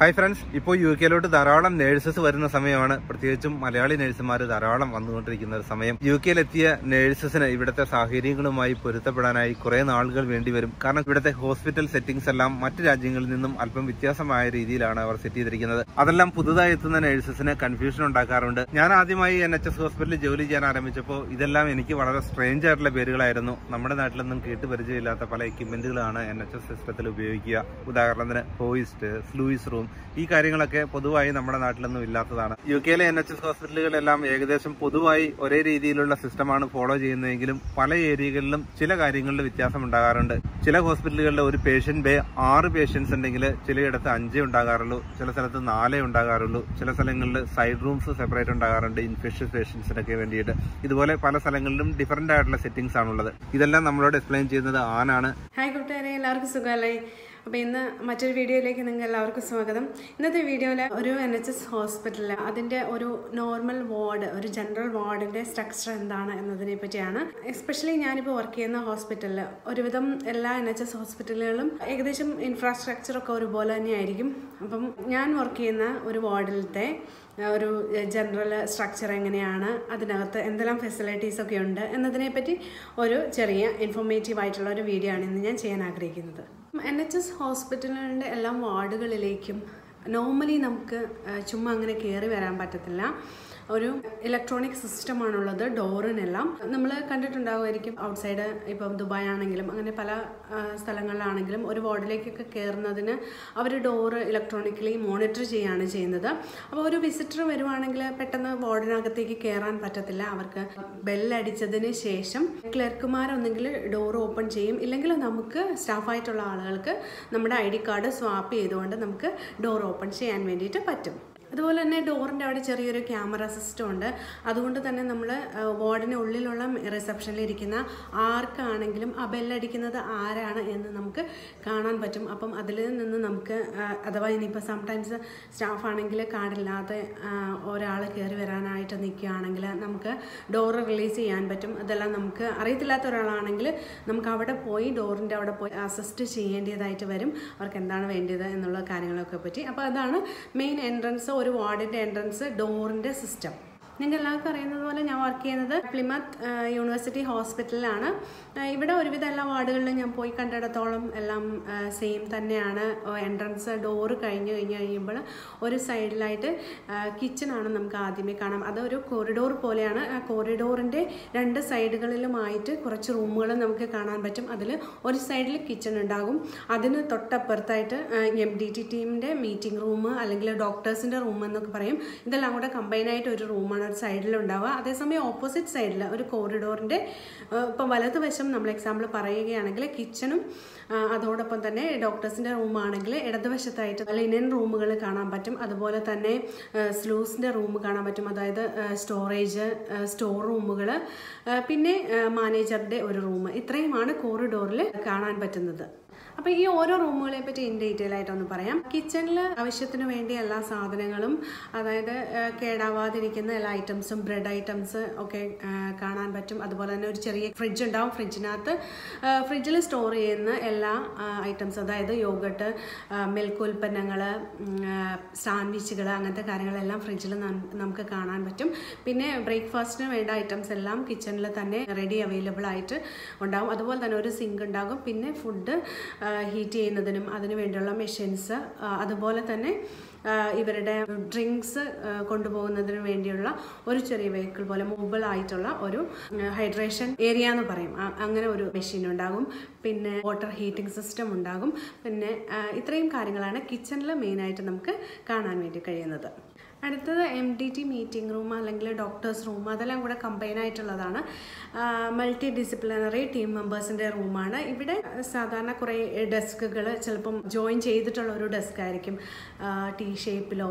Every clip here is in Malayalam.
ഹായ് ഫ്രണ്ട്സ് ഇപ്പോൾ യു കെയിലോട്ട് ധാരാളം നേഴ്സസ് വരുന്ന സമയമാണ്. പ്രത്യേകിച്ചും മലയാളി നഴ്സുമാർ ധാരാളം വന്നുകൊണ്ടിരിക്കുന്ന ഒരു സമയം. യു കെയിലെത്തിയ നേഴ്സസിന് ഇവിടുത്തെ സാഹചര്യങ്ങളുമായി പൊരുത്തപ്പെടാനായി കുറെ നാളുകൾ വേണ്ടിവരും കാരണം ഇവിടുത്തെ ഹോസ്പിറ്റൽ സെറ്റിംഗ്സ് എല്ലാം മറ്റു രാജ്യങ്ങളിൽ നിന്നും അല്പം വ്യത്യാസമായ രീതിയിലാണ് അവർ സെറ്റ് ചെയ്തിരിക്കുന്നത്. അതെല്ലാം പുതുതായി എത്തുന്ന നേഴ്സസിന് കൺഫ്യൂഷൻ ഉണ്ടാക്കാറുണ്ട്. ഞാൻ ആദ്യമായി എൻ എച്ച് എസ് ഹോസ്പിറ്റലിൽ ജോലി ചെയ്യാൻ ആരംഭിച്ചപ്പോൾ ഇതെല്ലാം എനിക്ക് വളരെ സ്ട്രേഞ്ച് ആയിട്ടുള്ള പേരുകളായിരുന്നു. നമ്മുടെ നാട്ടിലൊന്നും കേട്ട് പരിചയമില്ലാത്ത പല എക്യുപ്മെന്റുകളാണ് എൻ എച്ച് എസ് സിസ്റ്റത്തിൽ ഉപയോഗിക്കുക. ഉദാഹരണത്തിന് ഹോയിസ്റ്റ് സ്ലൂയിസ് റൂം ഈ കാര്യങ്ങളൊക്കെ പൊതുവായി നമ്മുടെ നാട്ടിലൊന്നും ഇല്ലാത്തതാണ്. യു കെയിലെ എൻ എച്ച് എസ് ഹോസ്പിറ്റലുകളെല്ലാം ഏകദേശം പൊതുവായി ഒരേ രീതിയിലുള്ള സിസ്റ്റമാണ് ഫോളോ ചെയ്യുന്നതെങ്കിലും പല ഏരിയകളിലും ചില കാര്യങ്ങളിൽ വ്യത്യാസം ഉണ്ടാകാറുണ്ട്. ചില ഹോസ്പിറ്റലുകളിലെ ഒരു പേഷ്യന്റ് ബേ ആറ് പേഷ്യൻസ് ഉണ്ടെങ്കിൽ ചിലയിടത്ത് അഞ്ചേ ഉണ്ടാകാറുള്ളൂ ചില സ്ഥലത്ത് നാലേ ഉണ്ടാകാറുള്ളൂ ചില സ്ഥലങ്ങളിൽ സൈഡ് റൂംസ് സെപ്പറേറ്റ് ഉണ്ടാകാറുണ്ട് ഇൻഫെഷ്യസ് പേഷ്യൻസിനൊക്കെ വേണ്ടിയിട്ട്. ഇതുപോലെ പല സ്ഥലങ്ങളിലും ഡിഫറെന്റ് ആയിട്ടുള്ള സെറ്റിംഗ്സ് ആണുള്ളത്. ഇതെല്ലാം നമ്മളോട് എക്സ്പ്ലെയിൻ ചെയ്യുന്നത് ആനാണ്. ഹായ് കൂട്ടുകാരെ. എല്ലാവർക്കും സുഖമല്ലേ? അപ്പോൾ ഇന്ന് മറ്റൊരു വീഡിയോയിലേക്ക് നിങ്ങൾ എല്ലാവർക്കും സ്വാഗതം. ഇന്നത്തെ വീഡിയോയിൽ ഒരു എൻ എച്ച് എസ് ഹോസ്പിറ്റലിൽ അതിന്റെ ഒരു നോർമൽ വാർഡ് ഒരു ജനറൽ വാർഡിന്റെ സ്ട്രക്ചർ എന്താണ് എന്നതിനെ പറ്റിയാണ്. എസ്പെഷ്യലി ഞാനിപ്പോൾ വർക്ക് ചെയ്യുന്ന ഹോസ്പിറ്റലിൽ ഒരുവിധം എല്ലാ എൻ എച്ച് എസ് ഹോസ്പിറ്റലുകളും ഏകദേശം ഇൻഫ്രാസ്ട്രക്ചറൊക്കെ ഒരുപോലെ തന്നെയായിരിക്കും. അപ്പം ഞാൻ വർക്ക് ചെയ്യുന്ന ഒരു വാർഡിലത്തെ ഒരു ജനറൽ സ്ട്രക്ചർ എങ്ങനെയാണ് അതിനകത്ത് എന്തെല്ലാം ഫെസിലിറ്റീസ് ഒക്കെ ഉണ്ട് എന്നതിനെപ്പറ്റി ഒരു ചെറിയ ഇൻഫോർമേറ്റീവ് ആയിട്ടുള്ള ഒരു വീഡിയോ ആണ് ഇന്ന് ഞാൻ ചെയ്യാൻ ആഗ്രഹിക്കുന്നത്. എൻ എച്ച് എസ് ഹോസ്പിറ്റലുകളുടെ എല്ലാ വാർഡുകളിലേക്കും നോർമലി നമുക്ക് ചുമ്മാ അങ്ങനെ കയറി വരാൻ പറ്റത്തില്ല. ഒരു ഇലക്ട്രോണിക് സിസ്റ്റമാണുള്ളത് ഡോറിനെല്ലാം നമ്മൾ കണ്ടിട്ടുണ്ടാകുമായിരിക്കും ഔട്ട്സൈഡ് ഇപ്പം ദുബായ് ആണെങ്കിലും അങ്ങനെ പല സ്ഥലങ്ങളിലാണെങ്കിലും ഒരു വാർഡിലേക്കൊക്കെ കയറുന്നതിന് അവർ ഡോറ് ഇലക്ട്രോണിക്കലി മോണിറ്റർ ചെയ്യാണ് ചെയ്യുന്നത്. അപ്പോൾ ഒരു വിസിറ്റർ വരുവാണെങ്കിൽ പെട്ടെന്ന് വാർഡിനകത്തേക്ക് കയറാൻ പറ്റത്തില്ല. അവർക്ക് ബെല്ലടിച്ചതിന് ശേഷം ക്ലർക്കുമാരൊന്നെങ്കിൽ ഡോർ ഓപ്പൺ ചെയ്യും. ഇല്ലെങ്കിൽ നമുക്ക് സ്റ്റാഫായിട്ടുള്ള ആളുകൾക്ക് നമ്മുടെ ഐ ഡി കാർഡ് സ്വാപ്പ് ചെയ്തുകൊണ്ട് നമുക്ക് ഡോർ ഓപ്പൺ ചെയ്യാൻ വേണ്ടിയിട്ട് പറ്റും. അതുപോലെ തന്നെ ഡോറിന്റെ അവിടെ ചെറിയൊരു ക്യാമറ സിസ്റ്റം ഉണ്ട്. അതുകൊണ്ട് തന്നെ നമ്മൾ വാർഡിന് ഉള്ളിലുള്ള റിസപ്ഷനിൽ ഇരിക്കുന്ന ആർക്കാണെങ്കിലും ആ ബെല്ലടിക്കുന്നത് ആരാണ് എന്ന് നമുക്ക് കാണാൻ പറ്റും. അപ്പം അതിൽ നിന്ന് നമുക്ക് അഥവാ ഇനിയിപ്പോൾ സംടൈംസ് സ്റ്റാഫാണെങ്കിൽ കാർഡില്ലാതെ ഒരാൾ കയറി വരാനായിട്ട് നിൽക്കുകയാണെങ്കിൽ നമുക്ക് ഡോറ് റിലീസ് ചെയ്യാൻ പറ്റും. അതെല്ലാം നമുക്ക് അറിയത്തില്ലാത്ത ഒരാളാണെങ്കിൽ നമുക്ക് അവിടെ പോയി ഡോറിന്റെ അവിടെ പോയി അസിസ്റ്റ് ചെയ്യേണ്ടതായിട്ട് വരും. അവർക്ക് എന്താണ് വേണ്ടത് എന്നുള്ള കാര്യങ്ങളൊക്കെ പറ്റി. അപ്പോൾ അതാണ് മെയിൻ എൻട്രൻസ്. ഒരു വാർഡിന്റെ എൻട്രൻസ് ഡോറിന്റെ സിസ്റ്റം നിങ്ങൾക്ക് എല്ലാവർക്കും അറിയുന്നത് പോലെ ഞാൻ വർക്ക് ചെയ്യുന്നത് പ്ലിമത്ത് യൂണിവേഴ്സിറ്റി ഹോസ്പിറ്റലിലാണ് ഇവിടെ ഒരുവിധം എല്ലാ വാർഡുകളിലും ഞാൻ പോയി കണ്ടിടത്തോളം എല്ലാം സെയിം തന്നെയാണ്. എൻട്രൻസ് ഡോറ് കഴിഞ്ഞ് കഴിഞ്ഞ് കഴിയുമ്പോൾ ഒരു സൈഡിലായിട്ട് കിച്ചണാണ് നമുക്ക് ആദ്യമേ കാണാം. അതൊരു കോറിഡോർ പോലെയാണ്. ആ കോറിഡോറിന്റെ രണ്ട് സൈഡുകളിലുമായിട്ട് കുറച്ച് റൂമുകൾ നമുക്ക് കാണാൻ പറ്റും. അതിൽ ഒരു സൈഡിൽ കിച്ചൺ ഉണ്ടാകും. അതിന് തൊട്ടപ്പുറത്തായിട്ട് എം ഡി ടി ടീമിന്റെ മീറ്റിംഗ് റൂം അല്ലെങ്കിൽ ഡോക്ടേഴ്സിന്റെ റൂം എന്നൊക്കെ പറയും. ഇതെല്ലാം കൂടെ കമ്പൈനായിട്ട് ഒരു റൂമാണ് ഒരു സൈഡിലുണ്ടാവുക അതേസമയം ഓപ്പോസിറ്റ് സൈഡിൽ ഒരു കോറിഡോറിന്റെ ഇപ്പം വലതുവശം നമ്മൾ എക്സാമ്പിൾ പറയുകയാണെങ്കിൽ കിച്ചണും അതോടൊപ്പം തന്നെ ഡോക്ടേഴ്സിന്റെ റൂമാണെങ്കിൽ ഇടതുവശത്തായിട്ട് ലിനൻ റൂമുകൾ കാണാൻ പറ്റും. അതുപോലെ തന്നെ സ്ലൂസിന്റെ റൂം കാണാൻ പറ്റും. അതായത് സ്റ്റോറേജ് സ്റ്റോർ റൂമുകൾ പിന്നെ മാനേജറുടെ ഒരു റൂം ഇത്രയുമാണ് കോറിഡോറിൽ കാണാൻ പറ്റുന്നത്. അപ്പോൾ ഈ ഓരോ റൂമുകളെ പറ്റി ഇൻ ഡീറ്റെയിൽ ആയിട്ടൊന്ന് പറയാം. കിച്ചണിൽ ആവശ്യത്തിന് വേണ്ടി എല്ലാ സാധനങ്ങളും അതായത് കേടാവാതിരിക്കുന്ന എല്ലാ ഐറ്റംസും ബ്രെഡ് ഐറ്റംസ് ഒക്കെ കാണാൻ പറ്റും. അതുപോലെ തന്നെ ഒരു ചെറിയ ഫ്രിഡ്ജ് ഉണ്ടാവും ഫ്രിഡ്ജിനകത്ത്. ഫ്രിഡ്ജിൽ സ്റ്റോർ ചെയ്യുന്ന എല്ലാ ഐറ്റംസ് അതായത് യോഗട്ട് മിൽക്ക് ഉൽപ്പന്നങ്ങൾ സാൻഡ്വിച്ചുകൾ അങ്ങനത്തെ കാര്യങ്ങളെല്ലാം ഫ്രിഡ്ജിൽ നമുക്ക് കാണാൻ പറ്റും. പിന്നെ ബ്രേക്ക്ഫാസ്റ്റിന് വേണ്ട ഐറ്റംസ് എല്ലാം കിച്ചണിൽ തന്നെ റെഡി അവൈലബിൾ ആയിട്ട് ഉണ്ടാവും. അതുപോലെ തന്നെ ഒരു സിങ്ക് ഉണ്ടാകും. പിന്നെ ഫുഡ് ഹീറ്റ് ചെയ്യുന്നതിനും അതിനു വേണ്ടിയുള്ള മെഷീൻസ് അതുപോലെ തന്നെ ഇവരുടെ ഡ്രിങ്ക്സ് കൊണ്ടുപോകുന്നതിന് വേണ്ടിയുള്ള ഒരു ചെറിയ വെഹിക്കിൾ പോലെ മൂവബിൾ ആയിട്ടുള്ള ഒരു ഹൈഡ്രേഷൻ ഏരിയ എന്ന് പറയും. അങ്ങനെ ഒരു മെഷീൻ ഉണ്ടാകും. പിന്നെ വാട്ടർ ഹീറ്റിംഗ് സിസ്റ്റം ഉണ്ടാകും. പിന്നെ ഇത്രയും കാര്യങ്ങളാണ് കിച്ചണിൽ മെയിനായിട്ട് നമുക്ക് കാണാൻ വേണ്ടി കഴിയുന്നത്. അടുത്തത് M D T meeting room അല്ലെങ്കിൽ ഡോക്ടേഴ്സ് റൂം അതെല്ലാം കൂടെ കമ്പൈൻ ആയിട്ടുള്ളതാണ്. മൾട്ടി ഡിസിപ്ലിനറി ടീം മെമ്പേഴ്സിന്റെ റൂമാണ് ഇവിടെ സാധാരണ കുറേ ഡെസ്കുകൾ ചിലപ്പം ജോയിൻ ചെയ്തിട്ടുള്ള ഒരു ഡെസ്ക് ആയിരിക്കും. ടി ഷേപ്പിലോ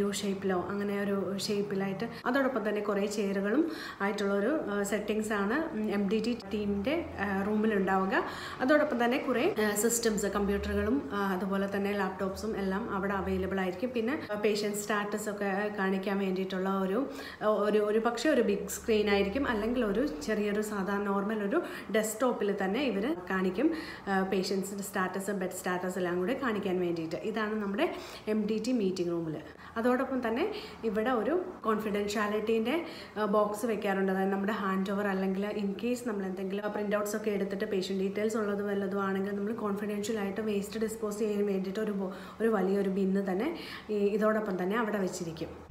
യു ഷേപ്പിലോ അങ്ങനെ ഒരു ഷേപ്പിലായിട്ട് അതോടൊപ്പം തന്നെ കുറേ ചെയറുകളും ആയിട്ടുള്ളൊരു സെറ്റിങ്സ് ആണ് എം ഡി ടി ടീമിന്റെ റൂമിലുണ്ടാവുക അതോടൊപ്പം തന്നെ കുറേ സിസ്റ്റംസ് കമ്പ്യൂട്ടറുകളും അതുപോലെ തന്നെ ലാപ്ടോപ്സും എല്ലാം അവിടെ അവൈലബിൾ ആയിരിക്കും. പിന്നെ പേഷ്യന്റ് സ്റ്റാറ്റസ് ഒക്കെ കാണിക്കാൻ വേണ്ടിയിട്ടുള്ള ഒരു ഒരു ഒരു പക്ഷേ ഒരു ബിഗ് സ്ക്രീൻ ആയിരിക്കും. അല്ലെങ്കിൽ ഒരു ചെറിയൊരു സാധാരണ നോർമൽ ഒരു ഡെസ്ക്ടോപ്പിൽ തന്നെ ഇവർ കാണിക്കും. പേഷ്യൻസിന്റെ സ്റ്റാറ്റസ് ബെഡ് സ്റ്റാറ്റസ് എല്ലാം കൂടി കാണിക്കാൻ വേണ്ടിയിട്ട്. ഇതാണ് നമ്മുടെ എം ഡി ടി മീറ്റിംഗ് റൂമിൽ അതോടൊപ്പം തന്നെ ഇവിടെ ഒരു കോൺഫിഡൻഷ്യാലിറ്റീന്റെ ബോക്സ് വെക്കാറുണ്ട്. അതായത് നമ്മുടെ ഹാൻഡ് ഓവർ അല്ലെങ്കിൽ ഇൻ കേസ് നമ്മൾ എന്തെങ്കിലും പ്രിന്റ് ഔട്ട്സ് ഒക്കെ എടുത്തിട്ട് പേഷ്യന്റ് ഡീറ്റെയിൽസ് ഉള്ളത് വല്ലതും ആണെങ്കിൽ നമ്മൾ കോൺഫിഡൻഷ്യൽ ആയിട്ട് വേസ്റ്റ് ഡിസ്പോസ് ചെയ്യാൻ വേണ്ടിയിട്ട് ഒരു ഒരു വലിയൊരു ബിന്ന് തന്നെ ഇതോടൊപ്പം തന്നെ അവിടെ വെച്ചിരിക്കും.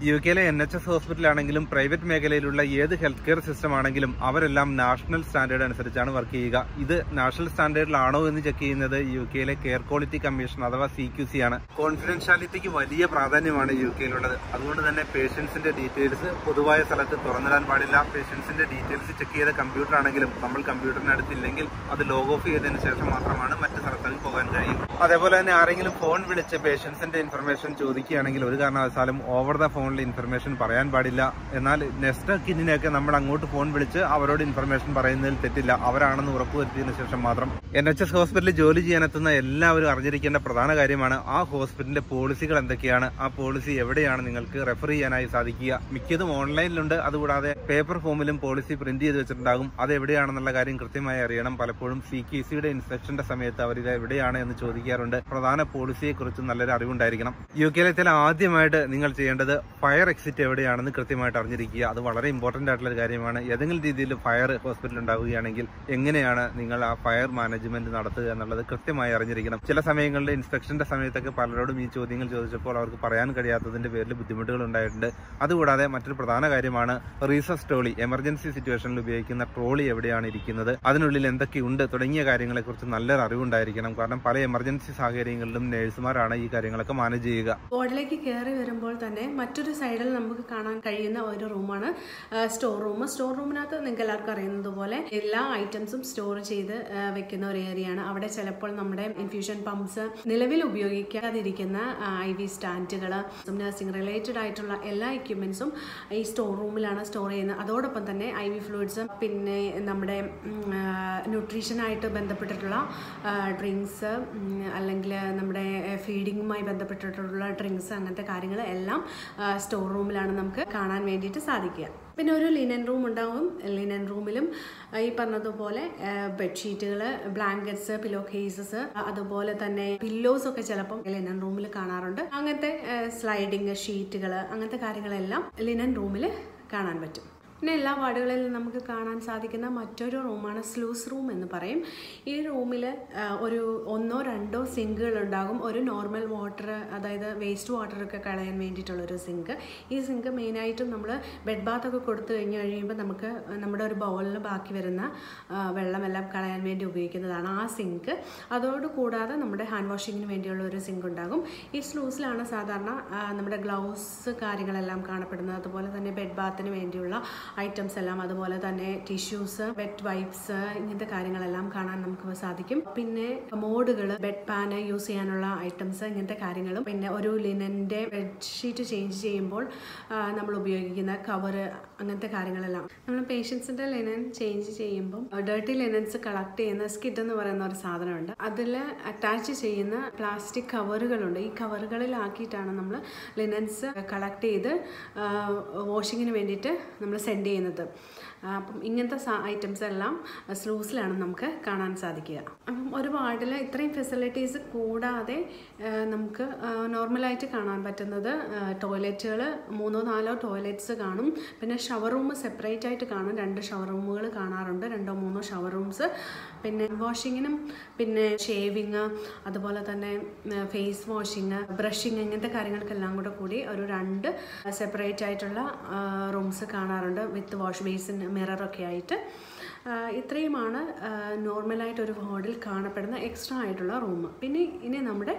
യു കെയിലെ എൻ എച്ച് എസ് ഹോസ്പിറ്റലാണെങ്കിലും പ്രൈവറ്റ് മേഖലയിലുള്ള ഏത് ഹെൽത്ത് കെയർ സിസ്റ്റം ആണെങ്കിലും അവരെല്ലാം നാഷണൽ സ്റ്റാൻഡേർഡ് അനുസരിച്ചാണ് വർക്ക് ചെയ്യുക. ഇത് നാഷണൽ സ്റ്റാൻഡേർഡിലാണോ എന്ന് ചെക്ക് ചെയ്യുന്നത് യു കെയിലെ കെയർ ക്വാളിറ്റി കമ്മീഷൻ അഥവാ സി ക്യു സി ആണ്. കോൺഫിഡൻഷ്യാലിറ്റിക്ക് വലിയ പ്രാധാന്യമാണ് യു കെയിലുള്ളത് അതുകൊണ്ട് തന്നെ പേഷ്യൻസിന്റെ ഡീറ്റെയിൽസ് പൊതുവായ സ്ഥലത്ത് തുറന്നിടാൻ പാടില്ല. പേഷ്യൻസിന്റെ ഡീറ്റെയിൽസ് ചെക്ക് ചെയ്ത കമ്പ്യൂട്ടർ ആണെങ്കിലും നമ്മൾ കമ്പ്യൂട്ടറിനടുത്തില്ലെങ്കിൽ അത് ലോഗ് ഓഫ് ചെയ്തതിനു ശേഷം മാത്രമാണ് മറ്റു സ്ഥലത്തേക്ക് പോകാൻ കഴിയും. അതേപോലെ തന്നെ ആരെങ്കിലും ഫോൺ വിളിച്ച് പേഷ്യൻസിന്റെ ഇൻഫർമേഷൻ ചോദിക്കുകയാണെങ്കിൽ ഒരു കാരണവശാലും ഓവർ ദ ഫോണിൽ ഇൻഫർമേഷൻ പറയാൻ പാടില്ല. എന്നാൽ നെക്സ്റ്റ് കിന്നിനെയൊക്കെ നമ്മൾ അങ്ങോട്ട് ഫോൺ വിളിച്ച് അവരോട് ഇൻഫർമേഷൻ പറയുന്നതിൽ തെറ്റില്ല. അവരാണെന്ന് ഉറപ്പുവരുത്തിയതിനു ശേഷം മാത്രം. എൻ എച്ച് എസ് ഹോസ്പിറ്റലിൽ ജോലി ചെയ്യാനെത്തുന്ന എല്ലാവരും അറിഞ്ഞിരിക്കേണ്ട പ്രധാന കാര്യമാണ് ആ ഹോസ്പിറ്റലിന്റെ പോളിസികൾ എന്തൊക്കെയാണ്? ആ പോളിസി എവിടെയാണ് നിങ്ങൾക്ക് റെഫർ ചെയ്യാനായി സാധിക്കുക? മിക്കതും ഓൺലൈനിലുണ്ട് അതുകൂടാതെ പേപ്പർ ഫോമിലും പോളിസി പ്രിന്റ് ചെയ്ത് വെച്ചിട്ടുണ്ടാകും. അത് എവിടെയാണെന്നുള്ള കാര്യം കൃത്യമായി അറിയണം. പലപ്പോഴും സി കെ സിയുടെ ഇൻസ്പെക്ഷന്റെ സമയത്ത് അവർ ഇത് എവിടെയാണ് എന്ന് ചോദിക്കാറുണ്ട് പ്രധാന പോളിസിയെ കുറിച്ച് നല്ലൊരു അറിവുണ്ടായിരിക്കണം. യു കെയിലെ ആദ്യമായിട്ട് നിങ്ങൾ ചെയ്യേണ്ടത് ഫയർ എക്സിറ്റ് എവിടെയാണെന്ന് കൃത്യമായിട്ട് അറിഞ്ഞിരിക്കുക. അത് വളരെ ഇമ്പോർട്ടന്റ് ആയിട്ടുള്ള ഒരു കാര്യമാണ്. ഏതെങ്കിലും രീതിയിൽ ഫയർ ഹോസ്പിറ്റൽ ഉണ്ടാവുകയാണെങ്കിൽ എങ്ങനെയാണ് നിങ്ങൾ ആ ഫയർ മാനേജ്മെന്റ് നടത്തുക എന്നുള്ളത് കൃത്യമായി അറിഞ്ഞിരിക്കണം. ചില സമയങ്ങളിൽ ഇൻസ്പെക്ഷന്റെ സമയത്തൊക്കെ പലരോടും ഈ ചോദ്യങ്ങൾ ചോദിച്ചപ്പോൾ അവർക്ക് പറയാൻ കഴിയാത്തതിന്റെ പേരിൽ ബുദ്ധിമുട്ടുകൾ ഉണ്ടായിട്ടുണ്ട്. അതുകൂടാതെ മറ്റൊരു പ്രധാന കാര്യമാണ് റീസസ് ട്രോളി എമർജൻസി സിറ്റുവേഷനിൽ ഉപയോഗിക്കുന്ന ട്രോളി എവിടെയാണ് ഇരിക്കുന്നത്? അതിനുള്ളിൽ എന്തൊക്കെയുണ്ട്? തുടങ്ങിയ കാര്യങ്ങളെക്കുറിച്ച് നല്ലൊരു അറിവുണ്ടായിരിക്കണം. കാരണം പല എമർജൻസി സാഹചര്യങ്ങളിലും നഴ്സുമാരാണ് ഈ കാര്യങ്ങളൊക്കെ മാനേജ് ചെയ്യുക. വാർഡിലേക്ക് കയറി വരുമ്പോൾ തന്നെ മറ്റൊരു സൈഡിൽ നമുക്ക് കാണാൻ കഴിയുന്ന ഒരു റൂമാണ് സ്റ്റോർ റൂം സ്റ്റോർ റൂമിനകത്ത് നിങ്ങൾക്ക് എല്ലാവർക്കും അറിയുന്നത് പോലെ എല്ലാ ഐറ്റംസും സ്റ്റോർ ചെയ്ത് വെക്കുന്ന ഒരു ഏരിയയാണ് അവിടെ ചിലപ്പോൾ നമ്മുടെ ഇൻഫ്യൂഷൻ പമ്പ്സ് നിലവിൽ ഉപയോഗിക്കാതിരിക്കുന്ന ഐ വി സ്റ്റാൻഡുകൾ നഴ്സിംഗ് റിലേറ്റഡ് ആയിട്ടുള്ള എല്ലാ എക്യുപ്മെന്റ്സും ഈ സ്റ്റോർ റൂമിലാണ് സ്റ്റോർ ചെയ്യുന്നത്. അതോടൊപ്പം തന്നെ ഐ വി ഫ്ലൂയിഡ്സ് പിന്നെ നമ്മുടെ ന്യൂട്രീഷനായിട്ട് ബന്ധപ്പെട്ടിട്ടുള്ള ഡ്രിങ്ക്സ് അല്ലെങ്കിൽ നമ്മുടെ ഫീഡിങ്ങുമായി ബന്ധപ്പെട്ടിട്ടുള്ള ഡ്രിങ്ക്സ് അങ്ങനത്തെ കാര്യങ്ങൾ എല്ലാം സ്റ്റോർ റൂമിലാണ് നമുക്ക് കാണാൻ വേണ്ടിയിട്ട് സാധിക്കുക. പിന്നെ ഒരു ലിനൻ റൂം ഉണ്ടാവും. ലിനൻ റൂമിലും ഈ പറഞ്ഞതുപോലെ ബെഡ്ഷീറ്റുകൾ ബ്ലാങ്കറ്റ്സ് പില്ലോ കേസസ് അതുപോലെ തന്നെ പില്ലോസ് ഒക്കെ ചിലപ്പം ലിനൻ റൂമിൽ കാണാറുണ്ട്. അങ്ങനത്തെ സ്ലൈഡിങ് ഷീറ്റുകൾ അങ്ങനത്തെ കാര്യങ്ങളെല്ലാം ലിനൻ റൂമിൽ കാണാൻ പറ്റും. പിന്നെ എല്ലാ വാർഡുകളിലും നമുക്ക് കാണാൻ സാധിക്കുന്ന മറ്റൊരു റൂമാണ് സ്ലൂസ് റൂം എന്ന് പറയും. ഈ റൂമിൽ ഒരു ഒന്നോ രണ്ടോ സിങ്കുകൾ ഉണ്ടാകും. ഒരു നോർമൽ വാട്ടർ അതായത് വേസ്റ്റ് വാട്ടറൊക്കെ കളയാൻ വേണ്ടിയിട്ടുള്ളൊരു സിങ്ക്. ഈ സിങ്ക് മെയിനായിട്ടും നമ്മൾ ബെഡ് ബാത്തൊക്കെ കൊടുത്തു കഴിഞ്ഞ് കഴിയുമ്പോൾ നമുക്ക് നമ്മുടെ ഒരു ബൗളിൽ ബാക്കി വരുന്ന വെള്ളമെല്ലാം കളയാൻ വേണ്ടി ഉപയോഗിക്കുന്നതാണ് ആ സിങ്ക്. അതോട് കൂടാതെ നമ്മുടെ ഹാൻഡ് വാഷിങ്ങിന് വേണ്ടിയുള്ള ഒരു സിങ്ക് ഉണ്ടാകും. ഈ സ്ലൂസിലാണ് സാധാരണ നമ്മുടെ ഗ്ലൗസ് കാര്യങ്ങളെല്ലാം കാണപ്പെടുന്നത്. അതുപോലെ തന്നെ ബെഡ് ബാത്തിന് വേണ്ടിയുള്ള ഐറ്റംസ് എല്ലാം അതുപോലെ തന്നെ ടിഷ്യൂസ് വെറ്റ് വൈപ്സ് ഇങ്ങനത്തെ കാര്യങ്ങളെല്ലാം കാണാൻ നമുക്ക് സാധിക്കും. പിന്നെ മോഡുകൾ ബെഡ് പാന് യൂസ് ചെയ്യാനുള്ള ഐറ്റംസ് ഇങ്ങനത്തെ കാര്യങ്ങളും. പിന്നെ ഒരു ലിനന്റെ ബെഡ്ഷീറ്റ് ചേഞ്ച് ചെയ്യുമ്പോൾ നമ്മൾ ഉപയോഗിക്കുന്ന കവറ് അങ്ങനത്തെ കാര്യങ്ങളെല്ലാം. നമ്മൾ പേഷ്യൻസിന്റെ ലിനൻ ചേഞ്ച് ചെയ്യുമ്പോൾ ഡേർട്ടി ലിനൻസ് കളക്ട് ചെയ്യുന്ന സ്കിഡ് എന്ന് പറയുന്ന ഒരു സാധനമുണ്ട്. അതിൽ അറ്റാച്ച് ചെയ്യുന്ന പ്ലാസ്റ്റിക് കവറുകളുണ്ട് ഈ കവറുകളിലാക്കിയിട്ടാണ് നമ്മൾ ലിനൻസ് കളക്ട് ചെയ്ത് വാഷിങ്ങിന് വേണ്ടിയിട്ട് നമ്മൾ സെൻഡ് ചെയ്യുന്നത്. അപ്പം ഇങ്ങനത്തെ ഐറ്റംസ് എല്ലാം സ്ലൂസിലാണ് നമുക്ക് കാണാൻ സാധിക്കുക. അപ്പം ഒരു വാർഡിൽ ഇത്രയും ഫെസിലിറ്റീസ് കൂടാതെ നമുക്ക് നോർമലായിട്ട് കാണാൻ പറ്റുന്നത് ടോയ്ലറ്റുകൾ മൂന്നോ നാലോ ടോയ്ലറ്റ്സ് കാണും. പിന്നെ ഷവർ റൂം സെപ്പറേറ്റ് ആയിട്ട് കാണും. രണ്ട് ഷവർ റൂമുകൾ കാണാറുണ്ട്. രണ്ടോ മൂന്നോ ഷവർ റൂംസ് പിന്നെ വാഷിങ്ങിനും പിന്നെ ഷേവിങ് അതുപോലെ തന്നെ ഫേസ് വാഷിങ് ബ്രഷിങ് ഇങ്ങനത്തെ കാര്യങ്ങൾക്കെല്ലാം കൂടെ കൂടി ഒരു രണ്ട് സെപ്പറേറ്റ് ആയിട്ടുള്ള റൂംസ് കാണാറുണ്ട്. വിത്ത് വാഷ് ബേസിൻ മിററൊക്കെ ആയിട്ട് ഇത്രയുമാണ് നോർമലായിട്ട് ഒരു വാർഡിൽ കാണപ്പെടുന്ന എക്സ്ട്രാ ആയിട്ടുള്ള റൂം. പിന്നെ ഇനി നമ്മുടെ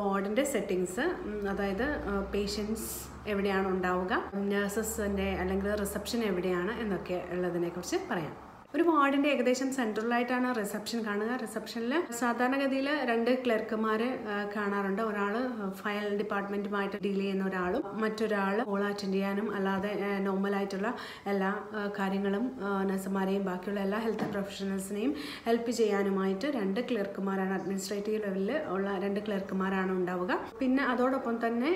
വാർഡിന്റെ സെറ്റിങ്സ് അതായത് പേഷ്യൻസ് എവിടെയാണ് ഉണ്ടാവുക നഴ്സസിന്റെ അല്ലെങ്കിൽ റിസപ്ഷൻ എവിടെയാണ് എന്നൊക്കെ ഉള്ളതിനെക്കുറിച്ച് പറയാം. ഒരു വാർഡിന്റെ ഏകദേശം സെൻട്രലായിട്ടാണ് റിസപ്ഷൻ കാണുക. റിസപ്ഷനിൽ സാധാരണഗതിയിൽ രണ്ട് ക്ലർക്കുമാര് കാണാറുണ്ട്. ഒരാൾ ഫയൽ ഡിപ്പാർട്ട്മെന്റുമായിട്ട് ഡീൽ ചെയ്യുന്ന ഒരാളും മറ്റൊരാൾ കോൾ അറ്റൻഡ് ചെയ്യാനും അല്ലാതെ നോർമലായിട്ടുള്ള എല്ലാ കാര്യങ്ങളും നഴ്സുമാരെയും ബാക്കിയുള്ള എല്ലാ ഹെൽത്ത് പ്രൊഫഷണൽസിനെയും ഹെൽപ്പ് ചെയ്യാനുമായിട്ട് രണ്ട് ക്ലർക്കുമാരാണ് അഡ്മിനിസ്ട്രേറ്റീവ് ലെവലിൽ ഉള്ള രണ്ട് ക്ലർക്കുമാരാണ് ഉണ്ടാവുക. പിന്നെ അതോടൊപ്പം തന്നെ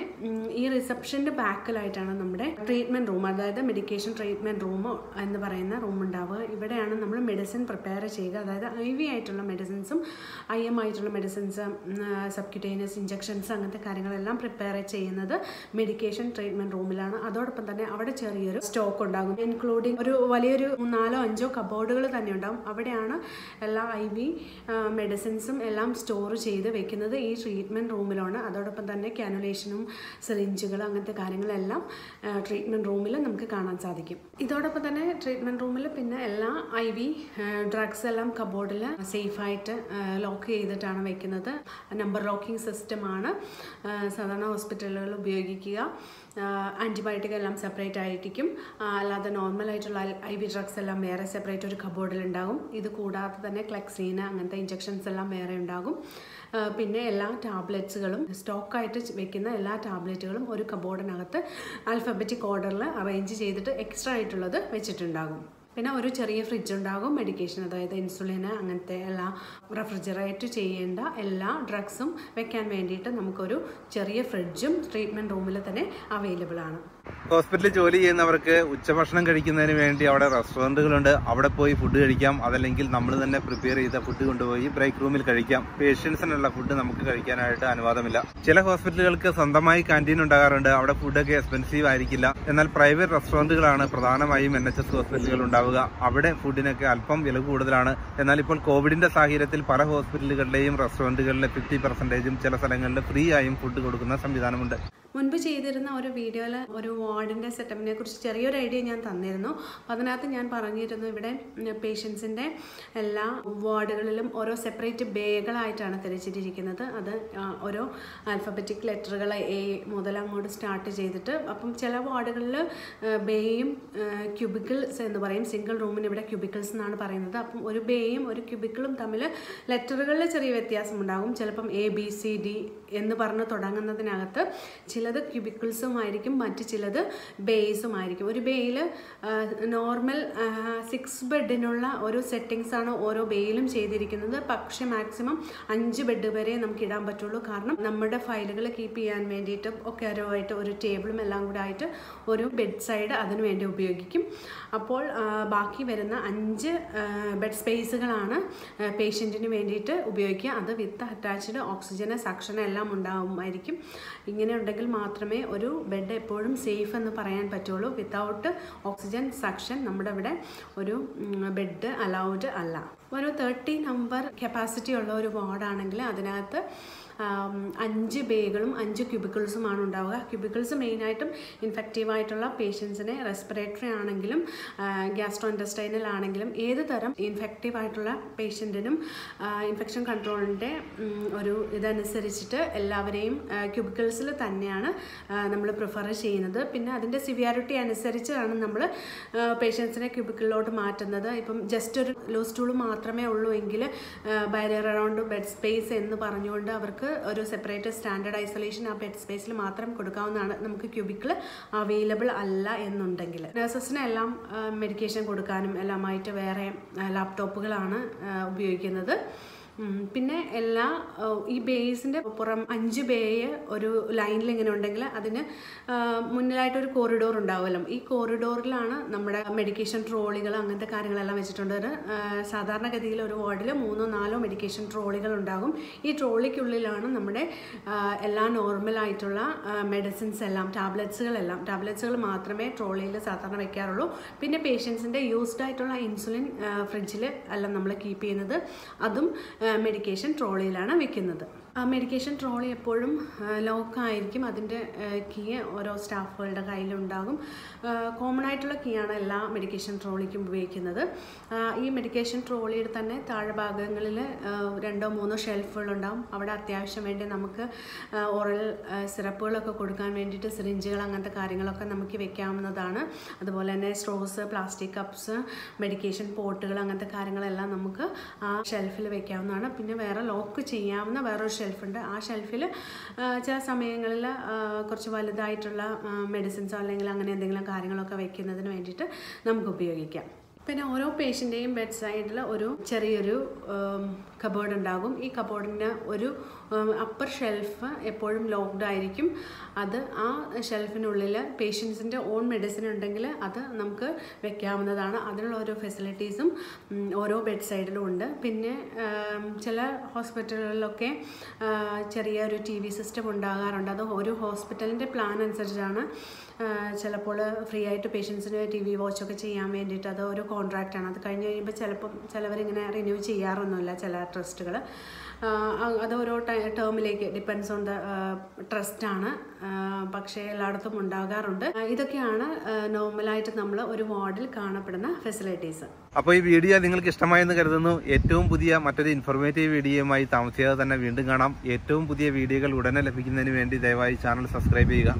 ഈ റിസപ്ഷന്റെ ബാക്കിലായിട്ടാണ് നമ്മുടെ ട്രീറ്റ്മെന്റ് റൂം അതായത് മെഡിക്കേഷൻ ട്രീറ്റ്മെന്റ് റൂം എന്ന് പറയുന്ന റൂം ഉണ്ടാവുക. ഇവിടെയാണ് നമ്മൾ മെഡിസിൻ പ്രിപ്പയർ ചെയ്യുക. അതായത് ഐ വി ആയിട്ടുള്ള മെഡിസിൻസും ഐ എം ആയിട്ടുള്ള മെഡിസിൻസ് സബ്ക്യൂട്ടേനിയസ് ഇഞ്ചക്ഷൻസ് അങ്ങനത്തെ കാര്യങ്ങളെല്ലാം പ്രിപ്പയർ ചെയ്യുന്നത് മെഡിക്കേഷൻ ട്രീറ്റ്മെന്റ് റൂമിലാണ് അതോടൊപ്പം തന്നെ അവിടെ ചെറിയൊരു സ്റ്റോക്ക് ഉണ്ടാകും. ഇൻക്ലൂഡിങ് ഒരു വലിയൊരു നാലോ അഞ്ചോ കബോർഡുകൾ തന്നെ ഉണ്ടാകും അവിടെയാണ് എല്ലാ ഐ വി മെഡിസിൻസും എല്ലാം സ്റ്റോർ ചെയ്ത് വെക്കുന്നത് ഈ ട്രീറ്റ്മെന്റ് റൂമിലാണ് അതോടൊപ്പം തന്നെ കാനുലേഷനും സിറിഞ്ചുകൾ അങ്ങനത്തെ കാര്യങ്ങളെല്ലാം ട്രീറ്റ്മെന്റ് റൂമിൽ നമുക്ക് കാണാൻ സാധിക്കും. ഇതോടൊപ്പം തന്നെ ട്രീറ്റ്മെന്റ് റൂമിൽ പിന്നെ എല്ലാ ഐ വി ഡ്രഗ്സ് എല്ലാം കബോർഡിൽ സേഫായിട്ട് ലോക്ക് ചെയ്തിട്ടാണ് വയ്ക്കുന്നത് നമ്പർ ലോക്കിംഗ് സിസ്റ്റമാണ് സാധാരണ ഹോസ്പിറ്റലുകൾ ഉപയോഗിക്കുക. ആന്റിബയോട്ടിക് എല്ലാം സെപ്പറേറ്റ് ആയിരിക്കും. അല്ലാതെ നോർമലായിട്ടുള്ള ഐ വി ഡ്രഗ്സ് എല്ലാം വേറെ സെപ്പറേറ്റ് ഒരു കബോർഡിൽ ഉണ്ടാകും. ഇത് കൂടാതെ തന്നെ ക്ലക്സീന് അങ്ങനത്തെ ഇഞ്ചെക്ഷൻസ് എല്ലാം വേറെ ഉണ്ടാകും. പിന്നെ എല്ലാ ടാബ്ലറ്റ്സുകളും സ്റ്റോക്കായിട്ട് വെക്കുന്ന എല്ലാ ടാബ്ലറ്റുകളും ഒരു കബോർഡിനകത്ത് ആൽഫബറ്റിക് ഓർഡറിൽ അറേഞ്ച് ചെയ്തിട്ട് എക്സ്ട്രാ ആയിട്ടുള്ളത് വെച്ചിട്ടുണ്ടാകും. പിന്നെ ഒരു ചെറിയ ഫ്രിഡ്ജ് ഉണ്ടാകും. മെഡിക്കേഷൻ അതായത് ഇൻസുലിന് അങ്ങനത്തെ എല്ലാ റെഫ്രിജറേറ്റ് ചെയ്യേണ്ട എല്ലാ ഡ്രഗ്സും വെക്കാൻ വേണ്ടിയിട്ട് നമുക്കൊരു ചെറിയ ഫ്രിഡ്ജും ട്രീറ്റ്മെന്റ് റൂമിൽ തന്നെ അവൈലബിൾ ആണ്. ഹോസ്പിറ്റലിൽ ജോലി ചെയ്യുന്നവർക്ക് ഉച്ചഭക്ഷണം കഴിക്കുന്നതിന് വേണ്ടി അവിടെ റെസ്റ്റോറന്റുകളുണ്ട് അവിടെ പോയി ഫുഡ് കഴിക്കാം. അതല്ലെങ്കിൽ നമ്മൾ തന്നെ പ്രിപ്പയർ ചെയ്ത ഫുഡ് കൊണ്ടുപോയി ബ്രേക്ക് റൂമിൽ കഴിക്കാം. പേഷ്യൻസിനുള്ള ഫുഡ് നമുക്ക് കഴിക്കാനായിട്ട് അനുവാദമില്ല. ചില ഹോസ്പിറ്റലുകൾക്ക് സ്വന്തമായി കാന്റീൻ ഉണ്ടാകാറുണ്ട്. അവിടെ ഫുഡൊക്കെ എക്സ്പെൻസീവ് ആയിരിക്കില്ല. എന്നാൽ പ്രൈവറ്റ് റെസ്റ്റോറന്റുകളാണ് പ്രധാനമായും എൻ എച്ച് എസ് ഹോസ്പിറ്റലുകൾ ഉണ്ടാവുക. അവിടെ ഫുഡിനൊക്കെ അല്പം വില കൂടുതലാണ്. എന്നാൽ ഇപ്പോൾ കോവിഡിന്റെ സാഹചര്യത്തിൽ പല ഹോസ്പിറ്റലുകളിലെയും റെസ്റ്റോറന്റുകളിലെ ഫിഫ്റ്റി പെർസെന്റേജും ചില സ്ഥലങ്ങളിൽ ഫ്രീ ആയും ഫുഡ് കൊടുക്കുന്ന സംവിധാനമുണ്ട്. മുൻപ് ചെയ്തിരുന്ന ഒരു വീഡിയോയിൽ ഒരു വാർഡിന്റെ സെറ്റപ്പിനെ കുറിച്ച് ചെറിയൊരു ഐഡിയ ഞാൻ തന്നിരുന്നു. അപ്പോൾ അതിനകത്ത് ഞാൻ പറഞ്ഞിരുന്നു ഇവിടെ പേഷ്യൻസിന്റെ എല്ലാ വാർഡുകളിലും ഓരോ സെപ്പറേറ്റ് ബേകളായിട്ടാണ് തിരിച്ചിട്ടിരിക്കുന്നത്. അത് ഓരോ ആൽഫബറ്റിക് ലെറ്ററുകൾ എ മുതൽ അങ്ങോട്ട് സ്റ്റാർട്ട് ചെയ്തിട്ട് അപ്പം ചില വാർഡുകളിൽ ബേയും ക്യൂബിക്കിൾസ് എന്ന് പറയും. സിംഗിൾ റൂമിന് ഇവിടെ ക്യൂബിക്കിൾസ് എന്നാണ് പറയുന്നത്. അപ്പം ഒരു ബേയും ഒരു ക്യൂബിക്കിളും തമ്മിൽ ലെറ്ററുകളിൽ ചെറിയ വ്യത്യാസം ഉണ്ടാകും ചിലപ്പം എ ബി സി ഡി എന്ന് പറഞ്ഞ് തുടങ്ങുന്നതിനകത്ത് ചിലത് ക്യൂബിക്കിൾസും ആയിരിക്കും മറ്റ് ചിലത് ബേസും ആയിരിക്കും ഒരു ബേയിൽ നോർമൽ സിക്സ് ബെഡിനുള്ള ഒരു സെറ്റിങ്സാണ് ഓരോ ബേയിലും ചെയ്തിരിക്കുന്നത്. പക്ഷേ മാക്സിമം അഞ്ച് ബെഡ് വരെ നമുക്ക് ഇടാൻ പറ്റുള്ളൂ. കാരണം നമ്മുടെ ഫയലുകൾ കീപ്പ് ചെയ്യാൻ വേണ്ടിയിട്ടും ഒക്കെ ആയിട്ട് ഒരു ടേബിളും എല്ലാം കൂടെ ആയിട്ട് ഒരു ബെഡ് സൈഡ് അതിന് വേണ്ടി ഉപയോഗിക്കും. അപ്പോൾ ബാക്കി വരുന്ന അഞ്ച് ബെഡ് സ്പേസുകളാണ് പേഷ്യന്റിന് വേണ്ടിയിട്ട് ഉപയോഗിക്കുക. അത് വിത്ത് അറ്റാച്ച്ഡ് ഓക്സിജന് സക്ഷൻ എല്ലാം ഉണ്ടാവുമായിരിക്കും ഇങ്ങനെ ഉണ്ടെങ്കിൽ മാത്രമേ ഒരു ബെഡ് എപ്പോഴും സേഫ് എന്ന് പറയാൻ പറ്റുള്ളൂ. വിത്തൗട്ട് ഓക്സിജൻ സക്ഷൻ നമ്മുടെ ഇവിടെ ഒരു ബെഡ് അലൗഡ് അല്ല. ഒരു തേർട്ടി നമ്പർ കപ്പാസിറ്റി ഉള്ള ഒരു വാർഡാണെങ്കിൽ അതിനകത്ത് അഞ്ച് ബേകളും അഞ്ച് ക്യൂബിക്കിൾസുമാണ് ഉണ്ടാവുക. ക്യൂബിക്കിൾസ് മെയിനായിട്ടും ഇൻഫെക്റ്റീവായിട്ടുള്ള പേഷ്യൻസിനെ റെസ്പിറേറ്ററി ആണെങ്കിലും ഗ്യാസ്ട്രോ ഇൻഡസ്റ്റൈനൽ ആണെങ്കിലും ഏത് തരം ഇൻഫെക്റ്റീവ് ആയിട്ടുള്ള പേഷ്യന്റിനും ഇൻഫെക്ഷൻ കൺട്രോളിന്റെ ഒരു ഇതനുസരിച്ചിട്ട് എല്ലാവരെയും ക്യൂബിക്കിൾസിൽ തന്നെയാണ് നമ്മൾ പ്രിഫർ ചെയ്യുന്നത്. പിന്നെ അതിന്റെ സിവിയാരിറ്റി അനുസരിച്ചാണ് നമ്മൾ പേഷ്യൻസിനെ ക്യൂബിക്കിളിലോട്ട് മാറ്റുന്നത്. ഇപ്പം ജസ്റ്റ് ഒരു ലൂസ് ടൂൾ മാത്രമേ ഉള്ളൂ എങ്കിൽ ബാരിയർ അറൗണ്ട് ബെഡ് സ്പേസ് എന്ന് പറഞ്ഞുകൊണ്ട് അവർക്ക് ഒരു സെപ്പറേറ്റ് സ്റ്റാൻഡേർഡ് ഐസൊലേഷൻ ആ ബെഡ് സ്പേസിൽ മാത്രം കൊടുക്കാവുന്നതാണ് നമുക്ക് ക്യൂബിക്കിൾ അവൈലബിൾ അല്ല എന്നുണ്ടെങ്കിൽ. നഴ്സസിനെല്ലാം മെഡിക്കേഷൻ കൊടുക്കാനും എല്ലാമായിട്ട് വേറെ ലാപ്ടോപ്പുകളാണ് ഉപയോഗിക്കുന്നത്. പിന്നെ എല്ലാ ഈ ബേസിന്റെ പുറം അഞ്ച് ബേയ് ഒരു ലൈനിൽ ഇങ്ങനെ ഉണ്ടെങ്കിൽ അതിന് മുന്നിലായിട്ട് മുന്നിലായിട്ടൊരു കോറിഡോർ ഉണ്ടാവുമല്ലോ. ഈ കോറിഡോറിലാണ് നമ്മുടെ മെഡിക്കേഷൻ ട്രോളികൾ അങ്ങനത്തെ കാര്യങ്ങളെല്ലാം വെച്ചിട്ടുണ്ട്. ഒരു, സാധാരണഗതിയിൽ ഒരു വാർഡിൽ മൂന്നോ നാലോ മെഡിക്കേഷൻ ട്രോളികൾ ഉണ്ടാകും. ഈ ട്രോളിക്കുള്ളിലാണ് നമ്മുടെ എല്ലാ നോർമലായിട്ടുള്ള മെഡിസിൻസ് എല്ലാം ടാബ്ലറ്റ്സുകളെല്ലാം. ടാബ്ലറ്റ്സുകൾ മാത്രമേ ട്രോളിയിൽ സാധാരണ വയ്ക്കാറുള്ളൂ പിന്നെ പേഷ്യൻസിന്റെ യൂസ്ഡ് ആയിട്ടുള്ള ഇൻസുലിൻ ഫ്രിഡ്ജിൽ എല്ലാം നമ്മൾ കീപ്പ് ചെയ്യുന്നത്. അതും മെഡിക്കേഷൻ ട്രോളിയിലാണ് വെക്കുന്നത്. ആ മെഡിക്കേഷൻ ട്രോളി എപ്പോഴും ലോക്കായിരിക്കും അതിന്റെ കീ ഓരോ സ്റ്റാഫുകളുടെ കയ്യിലുണ്ടാകും. കോമൺ ആയിട്ടുള്ള കീ ആണ് എല്ലാ മെഡിക്കേഷൻ ട്രോളിക്കും ഉപയോഗിക്കുന്നത്. ഈ മെഡിക്കേഷൻ ട്രോളിയുടെ തന്നെ താഴെ ഭാഗങ്ങളിൽ രണ്ടോ മൂന്നോ ഷെൽഫുകളുണ്ടാകും അവിടെ അത്യാവശ്യം വേണ്ടി നമുക്ക് ഓറൽ സിറപ്പുകളൊക്കെ കൊടുക്കാൻ വേണ്ടിയിട്ട് സിറിഞ്ചുകൾ അങ്ങനത്തെ കാര്യങ്ങളൊക്കെ നമുക്ക് വെക്കാവുന്നതാണ്. അതുപോലെ തന്നെ സ്ട്രോസ് പ്ലാസ്റ്റിക് കപ്സ് മെഡിക്കേഷൻ പോട്ടുകൾ അങ്ങനത്തെ കാര്യങ്ങളെല്ലാം നമുക്ക് ആ ഷെൽഫിൽ വെക്കാവുന്നതാണ്. പിന്നെ വേറെ ലോക്ക് ചെയ്യാവുന്ന വേറൊരു ഷെൽഫുണ്ട്. ആ ഷെൽഫിൽ ചില സമയങ്ങളിൽ കുറച്ച് വലുതായിട്ടുള്ള മെഡിസിൻസോ അല്ലെങ്കിൽ അങ്ങനെ എന്തെങ്കിലും കാര്യങ്ങളൊക്കെ വയ്ക്കുന്നതിന് വേണ്ടിയിട്ട് നമുക്ക് ഉപയോഗിക്കാം. പിന്നെ ഓരോ പേഷ്യന്റെയും ബെഡ് സൈഡിൽ ഒരു ചെറിയൊരു കബോർഡ് ഉണ്ടാകും. ഈ കബോർഡിന്റെ ഒരു അപ്പർ ഷെൽഫ് എപ്പോഴും ലോക്ക്ഡ് ആയിരിക്കും. അത് ആ ഷെൽഫിനുള്ളിൽ പേഷ്യൻസിന്റെ ഓൺ മെഡിസിൻ ഉണ്ടെങ്കിൽ അത് നമുക്ക് വെക്കാവുന്നതാണ്. അതിനുള്ള ഓരോ ഫെസിലിറ്റീസും ഓരോ ബെഡ് സൈഡിലും ഉണ്ട്. പിന്നെ ചില ഹോസ്പിറ്റലുകളിലൊക്കെ ചെറിയൊരു ടി വി സിസ്റ്റം ഉണ്ടാകാറുണ്ട്. അത് ഒരു ഹോസ്പിറ്റലിന്റെ പ്ലാൻ അനുസരിച്ചാണ് ചിലപ്പോൾ ഫ്രീ ആയിട്ട് പേഷ്യൻസിന് ടി വി വാച്ചൊക്കെ ചെയ്യാൻ വേണ്ടിയിട്ട് അത് ഒരു കോൺട്രാക്റ്റാണ് അത് കഴിഞ്ഞ് കഴിയുമ്പോൾ ചിലപ്പം ചിലവരിങ്ങനെ റിന്യൂ ചെയ്യാറൊന്നുമില്ല ചില ട്രസ്റ്റുകൾ അത് ഓരോ ടേമിലേക്ക് ഡിപ്പെൻസ് ഓൺ ദ ട്രസ്റ്റാണ് പക്ഷേ എല്ലായിടത്തും ഉണ്ടാകാറുണ്ട്. ഇതൊക്കെയാണ് നോർമലായിട്ട് നമ്മൾ ഒരു വാർഡിൽ കാണപ്പെടുന്ന ഫെസിലിറ്റീസ് അപ്പോൾ ഈ വീഡിയോ നിങ്ങൾക്ക് ഇഷ്ടമായെന്ന് കരുതുന്നു. ഏറ്റവും പുതിയ മറ്റൊരു ഇൻഫോർമേറ്റീവ് വീഡിയോയുമായി താമസിയാതെ തന്നെ വീണ്ടും കാണാം. ഏറ്റവും പുതിയ വീഡിയോകൾ ഉടനെ ലഭിക്കുന്നതിന് വേണ്ടി ദയവായി ചാനൽ സബ്സ്ക്രൈബ് ചെയ്യുക.